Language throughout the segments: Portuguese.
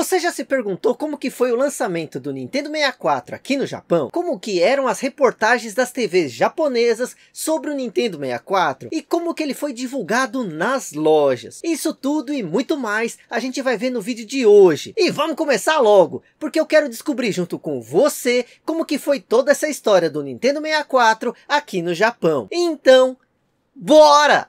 Você já se perguntou como que foi o lançamento do Nintendo 64 aqui no Japão? Como que eram as reportagens das TVs japonesas sobre o Nintendo 64? E como que ele foi divulgado nas lojas? Isso tudo e muito mais a gente vai ver no vídeo de hoje. E vamos começar logo, porque eu quero descobrir junto com você como que foi toda essa história do Nintendo 64 aqui no Japão. Então, bora!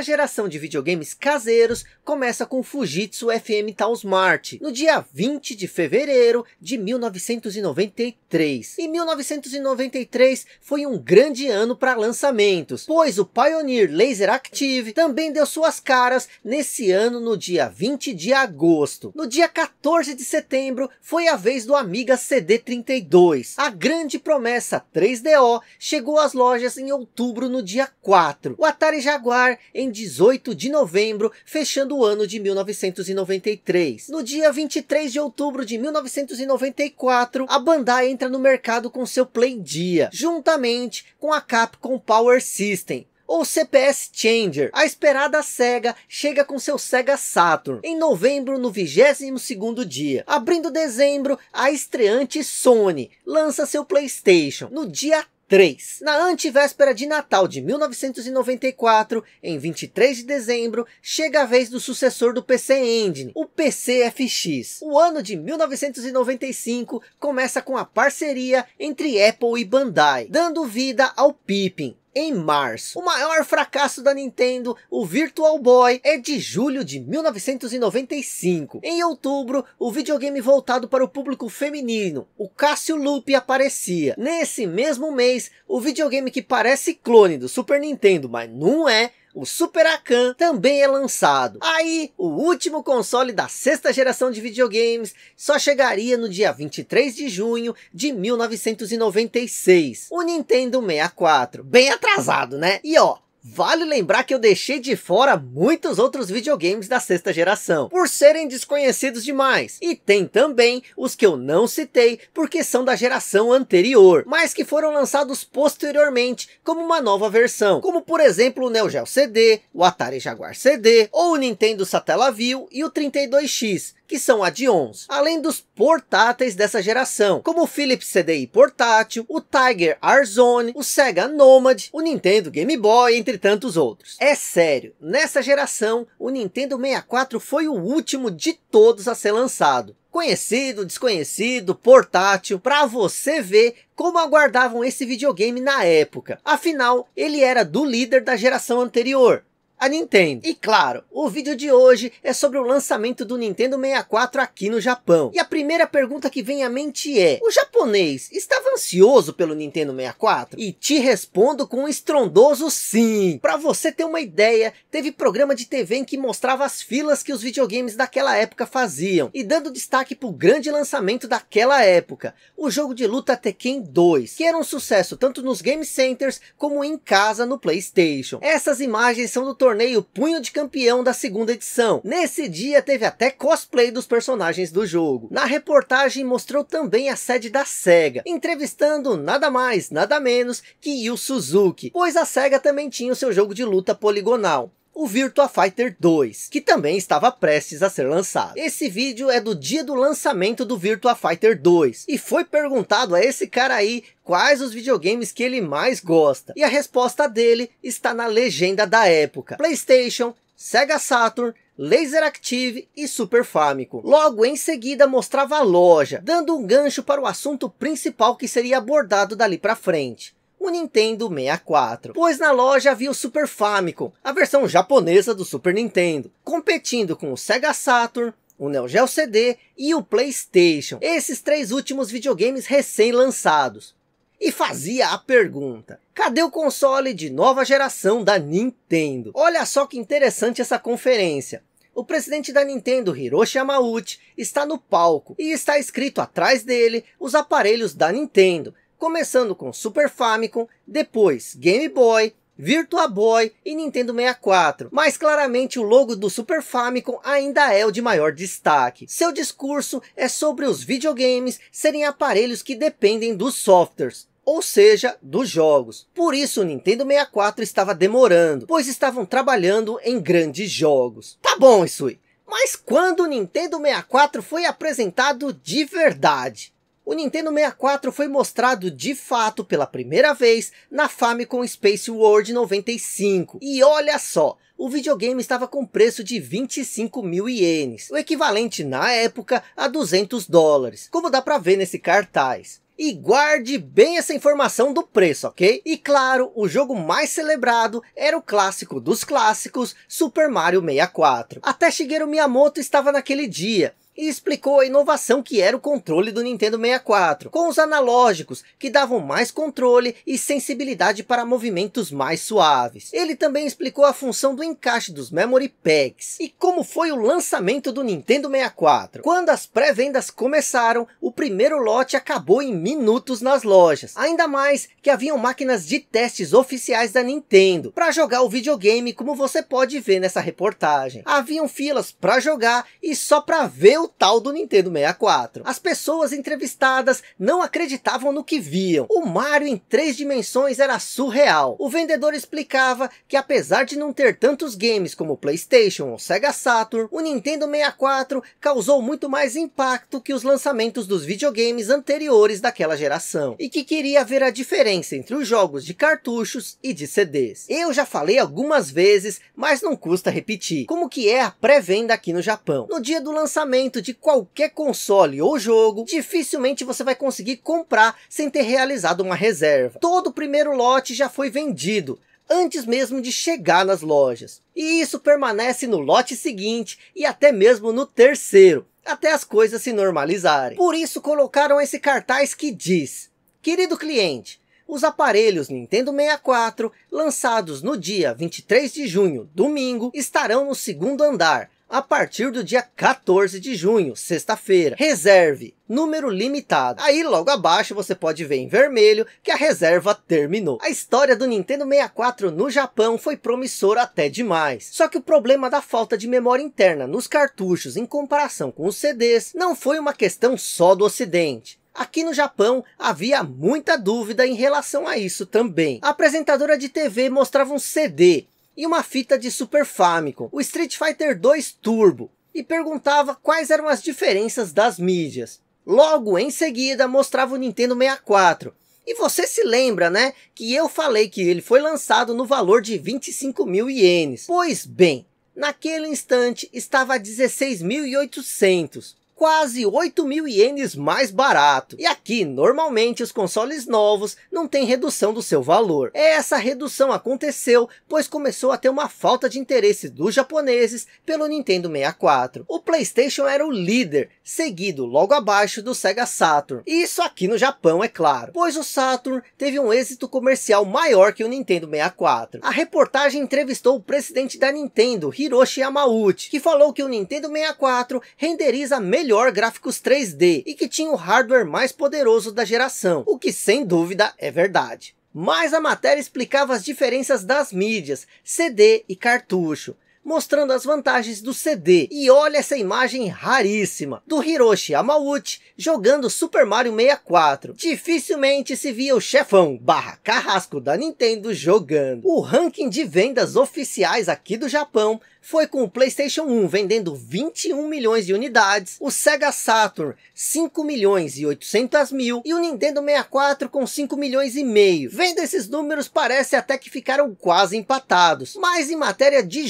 Sexta geração de videogames caseiros começa com o Fujitsu FM Tal Smart, no dia 20 de fevereiro de 1993. E 1993 foi um grande ano para lançamentos, pois o Pioneer Laser Active também deu suas caras nesse ano no dia 20 de agosto. No dia 14 de setembro foi a vez do Amiga CD32. A grande promessa 3DO chegou às lojas em outubro no dia 4. O Atari Jaguar em 18 de novembro, fechando o ano de 1993. No dia 23 de outubro de 1994, a Bandai entra no mercado com seu Play Dia, juntamente com a Capcom Power System, ou CPS Changer. A esperada SEGA chega com seu Sega Saturn em novembro no 22º dia. Abrindo dezembro, a estreante Sony lança seu Playstation no dia 3. Na antivéspera de Natal de 1994, em 23 de dezembro, chega a vez do sucessor do PC Engine, o PC FX. O ano de 1995 começa com a parceria entre Apple e Bandai, dando vida ao Pippin, em março. O maior fracasso da Nintendo, o Virtual Boy, é de julho de 1995. Em outubro, o videogame voltado para o público feminino, o Casio Loop aparecia. Nesse mesmo mês, o videogame que parece clone do Super Nintendo, mas não é, o Super Akan também é lançado. Aí, o último console da sexta geração de videogames só chegaria no dia 23 de junho de 1996. O Nintendo 64. Bem atrasado, né? E ó, Vale lembrar que eu deixei de fora muitos outros videogames da sexta geração, por serem desconhecidos demais. E tem também os que eu não citei, porque são da geração anterior, mas que foram lançados posteriormente como uma nova versão, como por exemplo o Neo Geo CD, o Atari Jaguar CD, ou o Nintendo Satellaview e o 32X, que são add-ons, além dos portáteis dessa geração, como o Philips CDI portátil, o Tiger R-Zone, o Sega Nomad, o Nintendo Game Boy, entre tantos outros. É sério, nessa geração, o Nintendo 64 foi o último de todos a ser lançado. Conhecido, desconhecido, portátil, para você ver como aguardavam esse videogame na época. Afinal, ele era do líder da geração anterior, a Nintendo. E claro, o vídeo de hoje é sobre o lançamento do Nintendo 64 aqui no Japão. E a primeira pergunta que vem à mente é, o japonês estava ansioso pelo Nintendo 64? E te respondo com um estrondoso sim. Para você ter uma ideia, teve programa de TV em que mostrava as filas que os videogames daquela época faziam. E dando destaque para o grande lançamento daquela época, o jogo de luta Tekken 2, que era um sucesso tanto nos game centers como em casa no Playstation. Essas imagens são do torneio Punho de Campeão da segunda edição. Nesse dia teve até cosplay dos personagens do jogo. Na reportagem mostrou também a sede da SEGA, entrevistando nada mais, nada menos que Yu Suzuki, pois a SEGA também tinha o seu jogo de luta poligonal o Virtua Fighter 2, que também estava prestes a ser lançado. Esse vídeo é do dia do lançamento do Virtua Fighter 2, e foi perguntado a esse cara aí quais os videogames que ele mais gosta. E a resposta dele está na legenda da época. Playstation, Sega Saturn, Laser Active e Super Famicom. Logo em seguida mostrava a loja, dando um gancho para o assunto principal que seria abordado dali para frente o Nintendo 64, pois na loja havia o Super Famicom, a versão japonesa do Super Nintendo, competindo com o Sega Saturn, o Neo Geo CD e o Playstation, esses três últimos videogames recém-lançados. E fazia a pergunta, cadê o console de nova geração da Nintendo? Olha só que interessante essa conferência. O presidente da Nintendo, Hiroshi Yamauchi, está no palco e está escrito atrás dele os aparelhos da Nintendo, começando com Super Famicom, depois Game Boy, Virtua Boy e Nintendo 64. Mas claramente o logo do Super Famicom ainda é o de maior destaque. Seu discurso é sobre os videogames serem aparelhos que dependem dos softwares ou seja, dos jogos. Por isso o Nintendo 64 estava demorando, pois estavam trabalhando em grandes jogos. Tá bom, Isui, mas quando o Nintendo 64 foi apresentado de verdade? O Nintendo 64 foi mostrado de fato pela primeira vez na Famicom Space World 95. E olha só, o videogame estava com preço de 25 mil ienes, o equivalente na época a 200 dólares, como dá para ver nesse cartaz. E guarde bem essa informação do preço, ok? E claro, o jogo mais celebrado era o clássico dos clássicos, Super Mario 64. Até Shigeru Miyamoto estava naquele dia, e explicou a inovação que era o controle do Nintendo 64, com os analógicos, que davam mais controle e sensibilidade para movimentos mais suaves. Ele também explicou a função do encaixe dos Memory Packs, e como foi o lançamento do Nintendo 64. Quando as pré-vendas começaram, o primeiro lote acabou em minutos nas lojas, ainda mais que haviam máquinas de testes oficiais da Nintendo, para jogar o videogame como você pode ver nessa reportagem. Haviam filas para jogar e só para ver o tal do Nintendo 64. As pessoas entrevistadas não acreditavam no que viam. O Mario em três dimensões era surreal. O vendedor explicava que apesar de não ter tantos games como o Playstation ou Sega Saturn, o Nintendo 64 causou muito mais impacto que os lançamentos dos videogames anteriores daquela geração. E que queria ver a diferença entre os jogos de cartuchos e de CDs. Eu já falei algumas vezes, mas não custa repetir, como que é a pré-venda aqui no Japão. No dia do lançamento de qualquer console ou jogo, dificilmente você vai conseguir comprar sem ter realizado uma reserva. Todo o primeiro lote já foi vendido, antes mesmo de chegar nas lojas. E isso permanece no lote seguinte e até mesmo no terceiro, até as coisas se normalizarem. Por isso colocaram esse cartaz que diz, querido cliente, os aparelhos Nintendo 64, lançados no dia 23 de junho, domingo, estarão no segundo andar, a partir do dia 14 de junho, sexta-feira. Reserve, número limitado. Aí logo abaixo você pode ver em vermelho que a reserva terminou. A história do Nintendo 64 no Japão foi promissora até demais. Só que o problema da falta de memória interna nos cartuchos em comparação com os CDs não foi uma questão só do ocidente. Aqui no Japão havia muita dúvida em relação a isso também. A apresentadora de TV mostrava um CD e uma fita de Super Famicom, o Street Fighter 2 Turbo, e perguntava quais eram as diferenças das mídias. Logo em seguida mostrava o Nintendo 64. E você se lembra, né, que eu falei que ele foi lançado no valor de 25 mil ienes. Pois bem, naquele instante estava a 16.800 quase 8 mil ienes mais barato. E aqui, normalmente, os consoles novos não têm redução do seu valor. Essa redução aconteceu, pois começou a ter uma falta de interesse dos japoneses pelo Nintendo 64. O Playstation era o líder, seguido logo abaixo do Sega Saturn. Isso aqui no Japão, é claro, pois o Saturn teve um êxito comercial maior que o Nintendo 64. A reportagem entrevistou o presidente da Nintendo, Hiroshi Yamauchi, que falou que o Nintendo 64 renderiza melhor melhor gráficos 3D e que tinha o hardware mais poderoso da geração, o que sem dúvida é verdade. Mas a matéria explicava as diferenças das mídias, CD e cartucho, mostrando as vantagens do CD. E olha essa imagem raríssima do Hiroshi Yamauchi jogando Super Mario 64. Dificilmente se via o chefão barra carrasco da Nintendo jogando. O ranking de vendas oficiais aqui do Japão foi com o Playstation 1 vendendo 21 milhões de unidades, o Sega Saturn 5 milhões e 800 mil e o Nintendo 64 com 5 milhões e meio. Vendo esses números parece até que ficaram quase empatados, mas em matéria de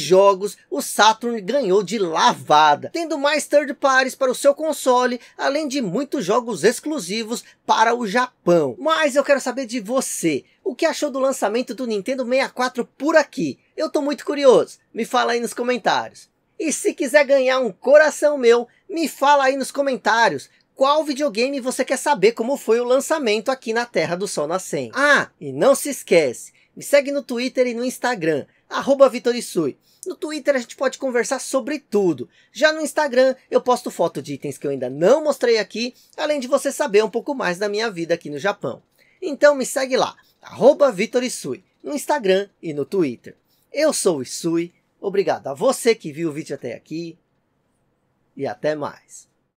jogos o Saturn ganhou de lavada, tendo mais third parties para o seu console, além de muitos jogos exclusivos para o Japão. Mas eu quero saber de você, o que achou do lançamento do Nintendo 64 por aqui? Eu tô muito curioso, me fala aí nos comentários. E se quiser ganhar um coração meu, me fala aí nos comentários qual videogame você quer saber como foi o lançamento aqui na Terra do Sol Nascente. Ah, e não se esquece, me segue no Twitter e no Instagram, arroba Vitorisui. No Twitter a gente pode conversar sobre tudo. Já no Instagram eu posto foto de itens que eu ainda não mostrei aqui, além de você saber um pouco mais da minha vida aqui no Japão. Então me segue lá, Vitorisui. no Instagram e no Twitter. Eu sou o Isui, obrigado a você que viu o vídeo até aqui e até mais.